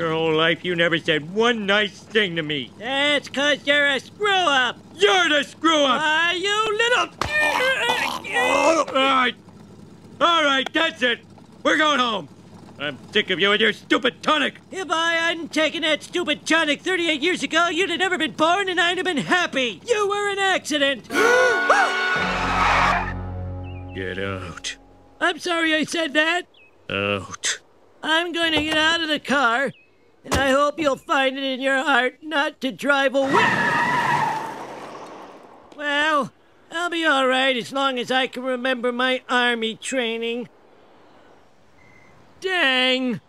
Your whole life you never said one nice thing to me. That's cause you're a screw-up. You're the screw up! Why, you little... All right. All right, that's it. We're going home. I'm sick of you and your stupid tonic. If I hadn't taken that stupid tonic 38 years ago, you'd have never been born and I'd have been happy. You were an accident. Get out. I'm sorry I said that. Out. I'm going to get out of the car, and I hope you'll find it in your heart not to drive a whip. Well, I'll be all right as long as I can remember my army training. Dang!